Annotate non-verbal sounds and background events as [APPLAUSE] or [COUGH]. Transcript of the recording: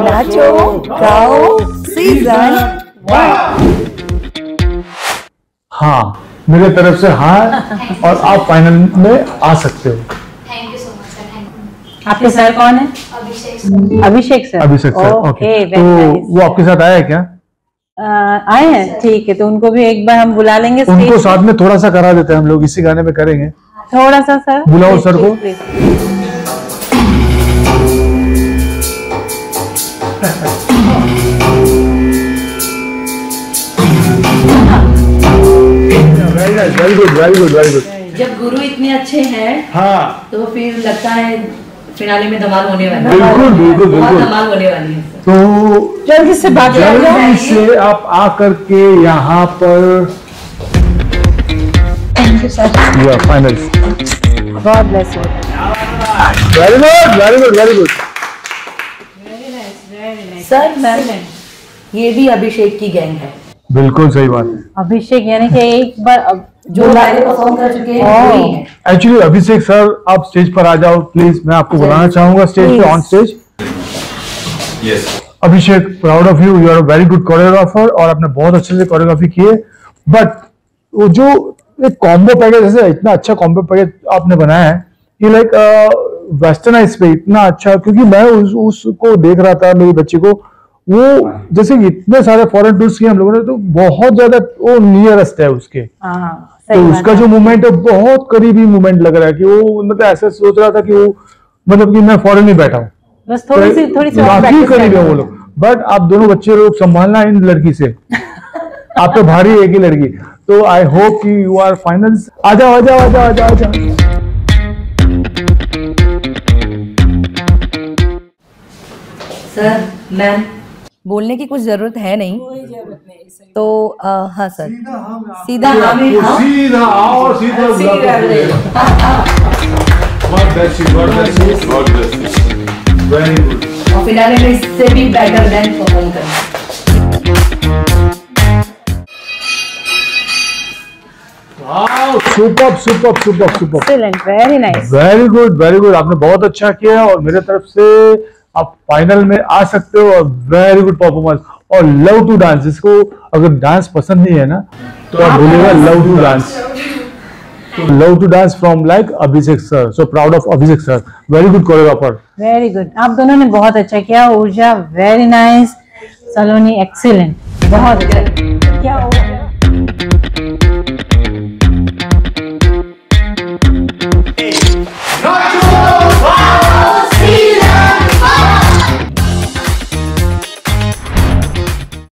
नाचो गाओ सीज़न हाँ मेरे तरफ़ से हाँ [LAUGHS] और आप फाइनल में आ सकते हो। Thank you so much sir आपके सर कौन है? Abhishek sir Abhishek sir okay okay तो वो आपके साथ आया है क्या? आए हैं ठीक है तो उनको भी एक बार हम बुला लेंगे उनको साथ में थोड़ा सा करा देते हैं हम लोग इसी गाने में करेंगे। थोड़ा सा सर बुलाओ सर को। Very good very good very good जब गुरु इतने अच्छे हैं हाँ। तो फिर लगता है फिनाले में धमाल होने वाली है। बिल्कुल बिल्कुल बिल्कुल धमाल होने वाली है। तो जल्दी से बात जल्दी से आप आकर के यहाँ पर you are final God bless you very good very good very good sir ma'am ये भी अभिषेक की गैंग है। बिल्कुल सही बात है। अभिषेक यानी कि एक बार अब जो परफॉर्म कर चुके हैं हैं। एक्चुअली अभिषेक सर आप स्टेज पर आ जाओ प्लीज़ मैं आपको बुलाना चाहूँगा स्टेज पे on stage. Abhishek proud of you you are very good choreographer और आपने बहुत अच्छे से कोरियोग्राफी की है। बट वो जो एक कॉम्बो पैकेज जैसे इतना अच्छा कॉम्बो पैकेज आपने बनाया है कि लाइक वेस्टर्नाइज पे इतना अच्छा क्योंकि मैं उस, उसको देख रहा था मेरी बच्ची को। वो जैसे इतने सारे फॉरेन टूर्स किए हम लोगों ने तो बहुत ज़्यादा वो नियरेस्ट है उसके। हाँ हाँ, तो उसका जो मूवमेंट है बहुत करीबी मूवमेंट लग रहा है कि वो मतलब ऐसे सोच रहा था कि वो मतलब कि मैं फॉरेन ही बैठा हूँ। बस थोड़ी सी थोड़ी सी और काफ़ी practice करीब है वो लोग। बट आप दोनों बच्चे लोग संभालना इन लड़की से। [LAUGHS] आप तो भारी है एक ही लड़की। तो आई होप कि यू आर फाइनल आ जाओ आ जाओ आ जाओ आ जाओ आ जाओ। सर मैम बोलने की कुछ ज़रूरत है नहीं। तो आ, हाँ सर सीधा हाँ। सीधा आओ सीधा. Very good. और फिनाले में इससे भी बेटर देन परफॉर्म करें superb, superb, superb, superb. Very nice very good very good आपने बहुत अच्छा किया है और मेरे तरफ़ से आप फाइनल में आ सकते हो और वेरी गुड परफॉर्मेंस और लव टू डांस जिसको अगर डांस पसंद नहीं है ना तो आप बोलेगा love to dance love to dance from like Abhishek sir so proud of Abhishek sir very good choreographer very good आप दोनों ने बहुत अच्छा किया. ऊर्जा वेरी नाइस सलोनी एक्सीलेंट बहुत अच्छा. क्या